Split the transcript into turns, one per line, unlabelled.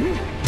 Hmm.